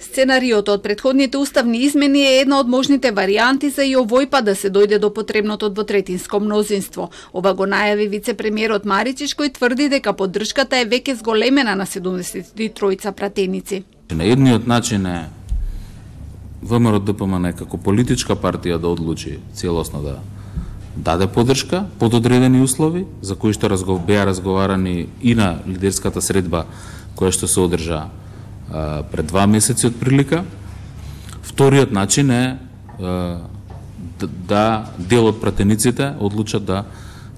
Сценариото од предходните уставни измени е една од можните варијанти за и овој па да се дојде до потребното двотретинско мнозинство. Ова го најави вице-премиерот Маричич кој тврди дека поддршката е веќе зголемена на 73 пратеници. На едниот начин е ВМРО ДПМН како политичка партија да одлучи целосно да даде поддршка под одредени услови за кои што разгов, беа разговарани и на лидерската средба која што се одржа а, пред два месеци од прилика. Вториот начин е а, да дел од пратениците одлучат да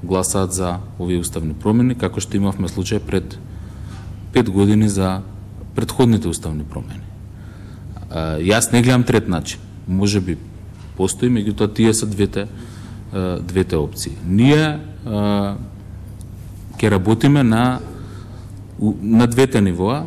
гласаат за овие уставни промени, како што имавме случај пред пет години за предходните уставни промени. А, јас не гледам трет начин. Може би постои, меѓутоа тие се двете двете опции. Ние ќе работиме на на двете нивоа.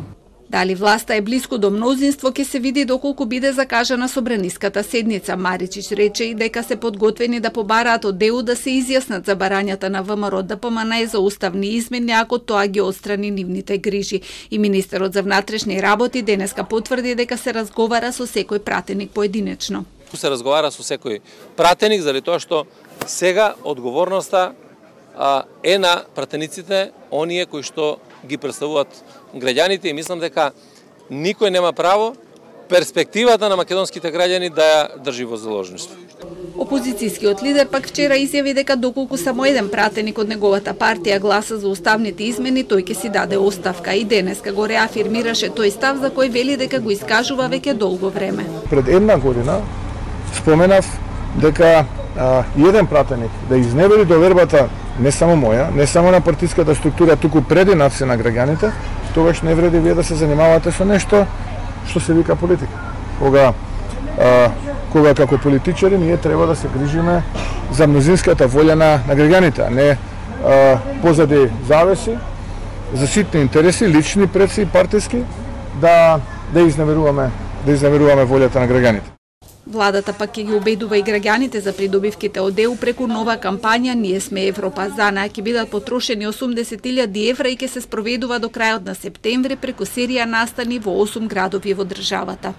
Дали власта е близко до мнозинство ќе се види доколку биде закажана собраниската седница. Маричич рече и дека се подготвени да побараат од ДЕУ да се изјаснат за барањата на ВМРО да поманае за уставни измени ако тоа ги отстрани нивните грижи. И министерот за внатрешни работи денеска потврди дека се разговара со секој пратеник поединечно. Се разговара со секој пратеник заради тоа што Сега одговорноста е на пратениците, оние кои што ги представуваат граѓаните и мислам дека никој нема право перспективата на македонските граѓани да ја држи во заложништво. Опозицијскиот лидер пак вчера изјави дека доколку само еден пратеник од неговата партија гласа за уставните измени, тој ќе си даде оставка и денеска го реафирмираше тој став за кој вели дека го искажува веќе долго време. Пред една година споменав дека а, еден пратеник да изневери довербата не само моја, не само на партиската структура, туку преди нас на граѓаните, тогаш не вреди вие да се занимавате со нешто што се вика политика. Кога а, кога како политичари ние треба да се грижиме за мнозинската волја на, на граѓаните, а не а, позади завеси, за ситни интереси, лични, предси и партиски, да да изневеруваме да изневеруваме волјата на граѓаните. Владата пак ќе ги убедува и граѓаните за придобивките од ЕУ преку нова кампања Ние сме Европа. За неа ќе бидат потрошени 80.000 евра и ќе се спроведува до крајот на септември преку серија настани во 8 градови во државата.